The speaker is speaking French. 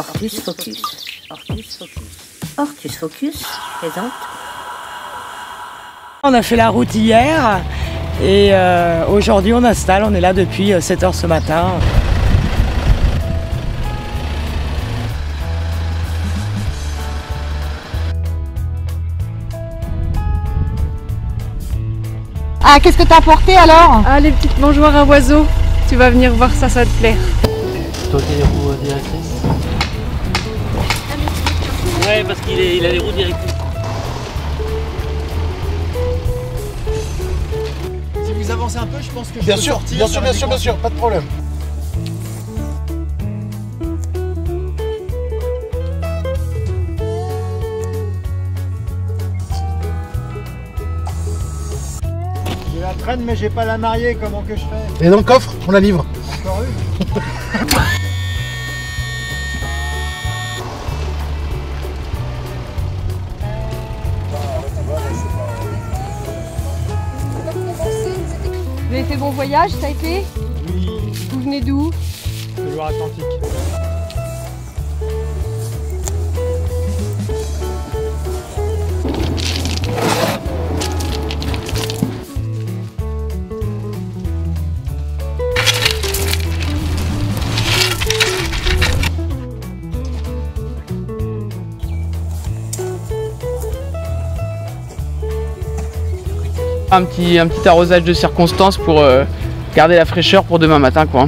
Ortus Focus. Ortus Focus. Ortus Focus présente. On a fait la route hier et euh, aujourd'hui on installe, on est là depuis 7h ce matin. Ah, qu'est-ce que t'as apporté alors? Ah, les petites mangeoires à oiseaux. Tu vas venir voir ça, ça va te plaire. Toi qui es directrices Ouais, parce qu'il il a les roues directrices. Si vous avancez un peu, je pense que je Bien peux sûr, sortir. bien sûr, bien sûr, bien sûr, pas de problème. J'ai la traîne, mais j'ai pas la mariée. Comment que je fais? Et dans le coffre, on la livre. Encore une Vous avez fait bon voyage, ça a été? Oui, Vous venez d'où? De Loire-Atlantique. Un petit, arrosage de circonstance pour euh, garder la fraîcheur pour demain matin quoi.